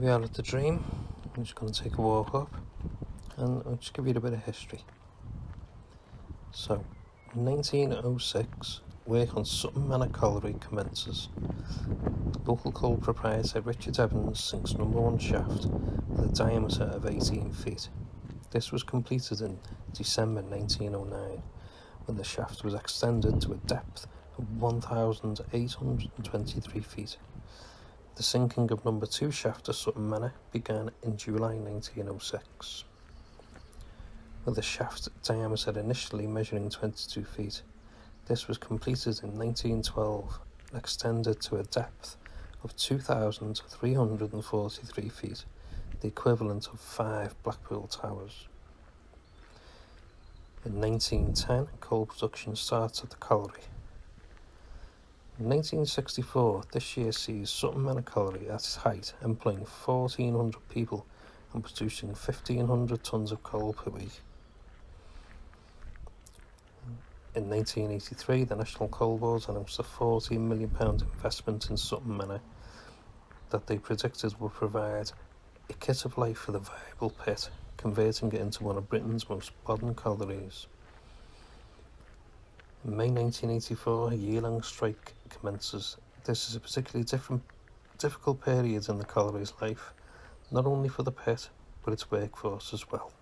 We are at the dream. I'm just going to take a walk up and I'll just give you a bit of history. So, 1906, work on Sutton Manor Colliery commences. Local coal proprietor Richard Evans sinks number one shaft with a diameter of 18 feet. This was completed in December 1909 when the shaft was extended to a depth of 1,823 feet. The sinking of number two shaft at Sutton Manor began in July 1906 with the shaft diameter initially measuring 22 feet. This was completed in 1912 and extended to a depth of 2,343 feet, the equivalent of five Blackpool Towers. In 1910, coal production starts at the colliery. In 1964, this year sees Sutton Manor Colliery at its height, employing 1,400 people and producing 1,500 tonnes of coal per week. In 1983, the National Coal Board announced a £14 million investment in Sutton Manor that they predicted would provide a kit of life for the viable pit, converting it into one of Britain's most modern collieries. May 1984, a year-long strike commences. This is a particularly different, difficult period in the colliery's life, not only for the pit, but its workforce as well.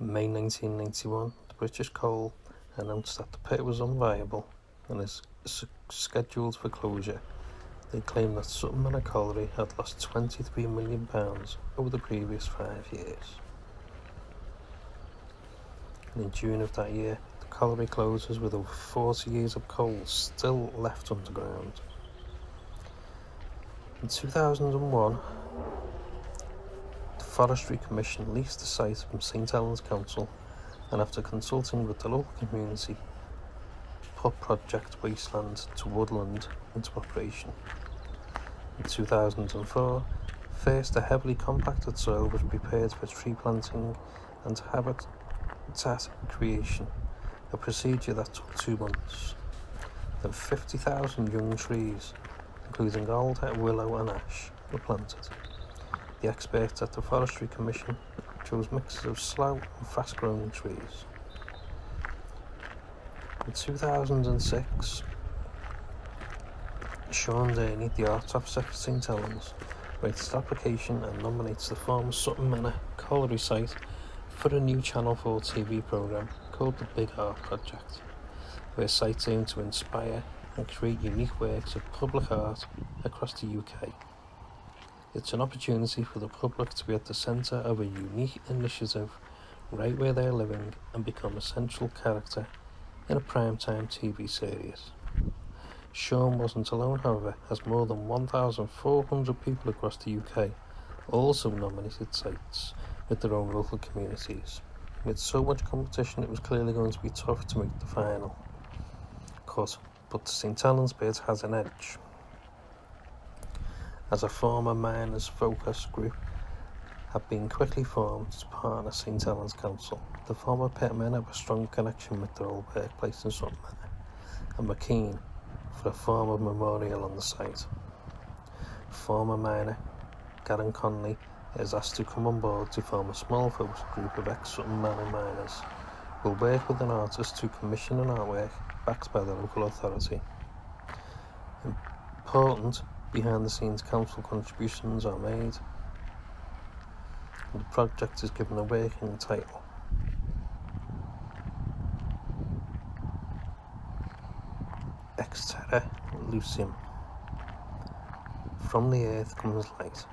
In May 1991, the British Coal announced that the pit was unviable and is scheduled for closure. They claimed that Sutton Manor Colliery had lost £23 million over the previous five years. And in June of that year, colliery closes with over 40 years of coal still left underground. In 2001, the Forestry Commission leased the site from St Helens Council and after consulting with the local community, put Project Wasteland to Woodland into operation. In 2004, first a heavily compacted soil was prepared for tree planting and habitat creation, a procedure that took two months. Then 50,000 young trees, including alder, willow and ash, were planted. The experts at the Forestry Commission chose mixes of slow and fast growing trees. In 2006, Sean Durney, the Arts Officer for St Helens, writes its application and nominates the former Sutton Manor colliery site for a new Channel 4 TV programme called the Big Art Project, where sites aim to inspire and create unique works of public art across the UK. It's an opportunity for the public to be at the centre of a unique initiative right where they're living and become a central character in a primetime TV series. Sean wasn't alone, however, as more than 1,400 people across the UK also nominated sites with their own local communities. With so much competition, it was clearly going to be tough to make the final cut, but St Helens bid has an edge as a former miners focus group had been quickly formed to partner St Helens Council. The former pitmen have a strong connection with their old workplace in Manor and were keen for a form of memorial on the site. Former miner Garen Conley is asked to come on board to form a small focus group of Manor miners will work with an artist to commission an artwork backed by the local authority. Important behind the scenes council contributions are made. The project is given a working title. Ex terra lucem. From the earth comes light.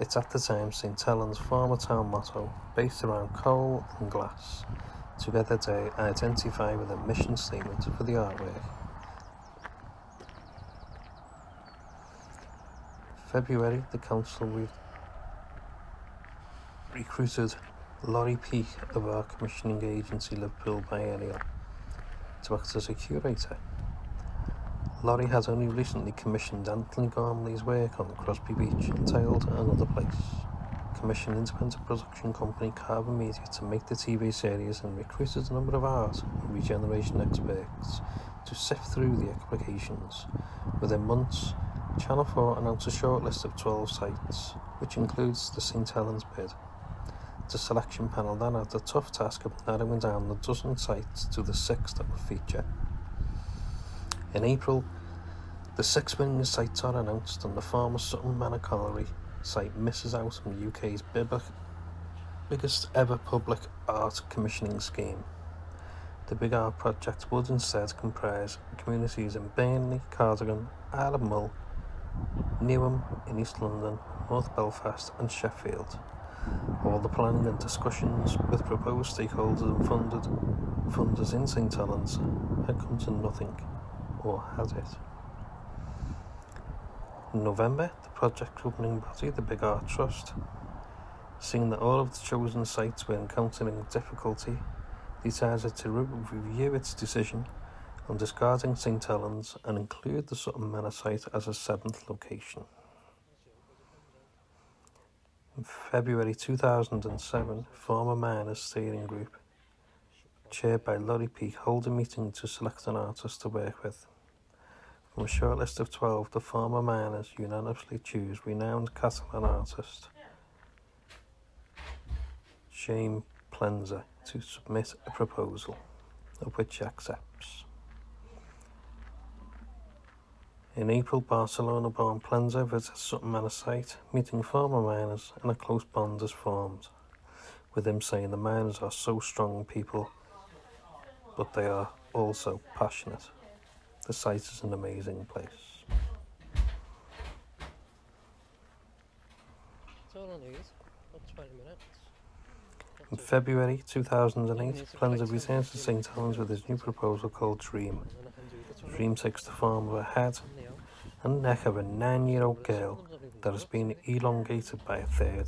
It's at the time St Helens' former town motto, based around coal and glass. Together they identify with a mission statement for the artwork. February, the council re recruited Laurie Peake of our commissioning agency Liverpool Biennial to act as a curator. Laurie has only recently commissioned Antony Gormley's work on Crosby Beach and Tiled Another Place, commissioned independent production company Carbon Media to make the TV series and recruited a number of art and regeneration experts to sift through the applications. Within months, Channel 4 announced a short list of 12 sites, which includes the St Helens bid. The selection panel then had the tough task of narrowing down the dozen sites to the six that would feature. In April, the six winning sites are announced and the former Sutton Manor Colliery site misses out on the UK's biggest ever public art commissioning scheme. The Big Art project would instead comprise communities in Burnley, Cardigan, Isle of Mull, Newham in East London, North Belfast and Sheffield. All the planning and discussions with proposed stakeholders and funded funders in St Helens had come to nothing, or has it. In November, the project governing body, the Big Art Trust, seeing that all of the chosen sites were encountering difficulty decided to re review its decision on discarding St Helens and include the Sutton Manor site as a seventh location. In February 2007, former miners steering group, chaired by Laurie Peake, held a meeting to select an artist to work with. From a short list of 12, the former miners unanimously choose renowned Catalan artist Jaume Plensa to submit a proposal, of which he accepts. In April, Barcelona-born Plensa visits Sutton Manor site, meeting former miners, and a close bond is formed, with him saying the miners are so strong people, but they are also passionate. The site is an amazing place. That's all I need. About 20 minutes. In February 2008, Plensa returns to St Helens with his new proposal called Dream. Dream takes the form of a head and neck of a nine-year-old girl that has been elongated by a third.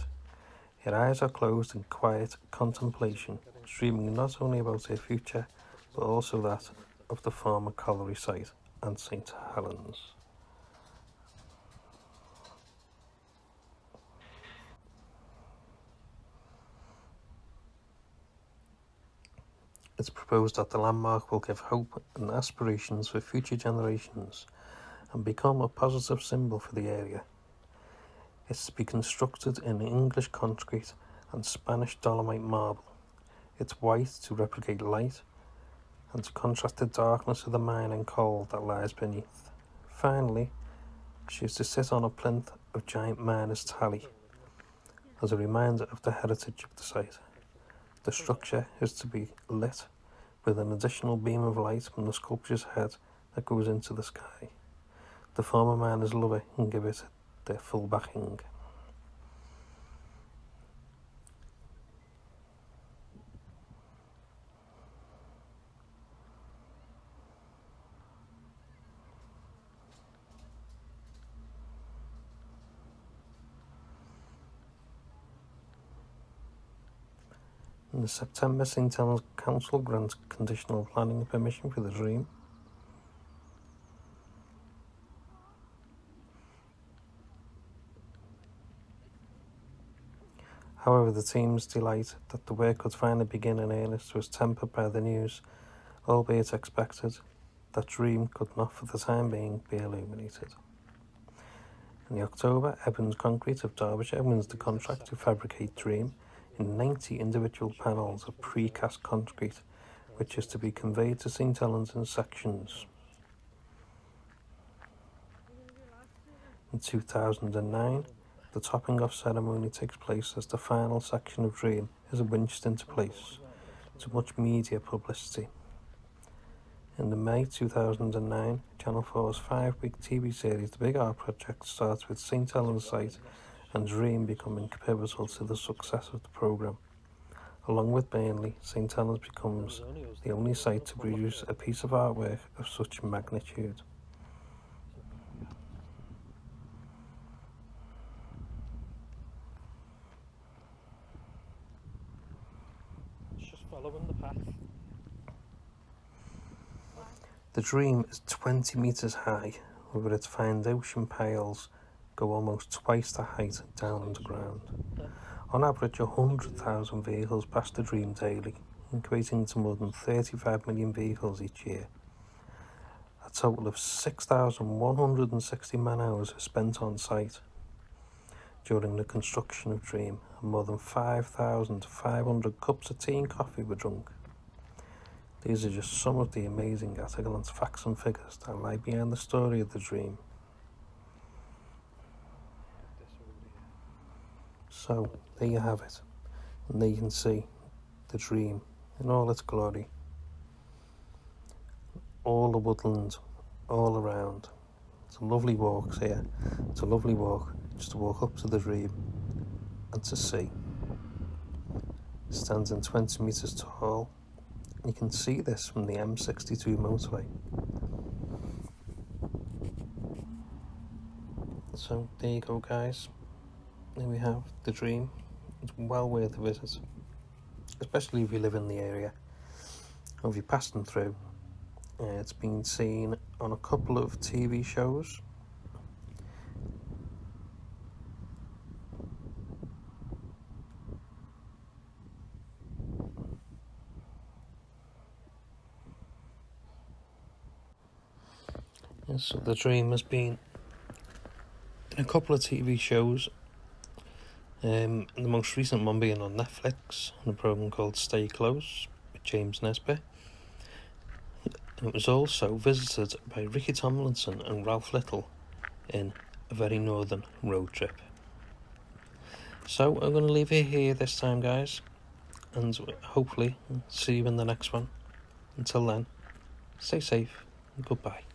Her eyes are closed in quiet contemplation, dreaming not only about her future, but also that of the former colliery site and St Helens. It's proposed that the landmark will give hope and aspirations for future generations and become a positive symbol for the area. It's to be constructed in English concrete and Spanish dolomite marble. It's white to replicate light and to contrast the darkness of the mine and coal that lies beneath. Finally, she is to sit on a plinth of giant miner's tally as a reminder of the heritage of the site. The structure is to be lit with an additional beam of light from the sculpture's head that goes into the sky. The former miners love it and give it their full backing. In September, St Helens Council grants conditional planning permission for the Dream. However, the team's delight that the work could finally begin in earnest was tempered by the news, albeit expected, that Dream could not for the time being be illuminated. In October, Evans Concrete of Derbyshire wins the contract to fabricate Dream in 90 individual panels of precast concrete, which is to be conveyed to St Helens in sections. In 2009, the topping off ceremony takes place as the final section of Dream is winched into place to much media publicity. In the May 2009, Channel 4's five-week TV series The Big Art Project starts with St Helens site and Dream becoming pivotal to the success of the programme. Along with Burnley, St Helens becomes the only site to produce a piece of artwork of such magnitude. The. Dream is 20 metres high, over its foundation piles go almost twice the height down underground. On average, 100,000 vehicles pass the Dream daily, equating to more than 35 million vehicles each year. A total of 6,160 man hours are spent on site during the construction of Dream, and more than 5,500 cups of tea and coffee were drunk. These are just some of the amazing at a glance facts and figures that lie behind the story of the Dream. So, there you have it, and there you can see the Dream in all its glory. All the woodland, all around. It's a lovely walk here. It's a lovely walk just to walk up to the dream and to see. It stands in 20 metres tall. You can see this from the M62 motorway. So there you go guys. We have the dream. It's well worth a visit. Especially if you live in the area. Or if you're passing through. Uh, it's been seen on a couple of TV shows So the dream has been in a couple of TV shows. Um, the most recent one being on Netflix, on a program called Stay Close with James Nesbitt. And it was also visited by Ricky Tomlinson and Ralph Little in a very northern road trip. So I'm going to leave it here this time, guys, and hopefully see you in the next one. Until then, stay safe and goodbye.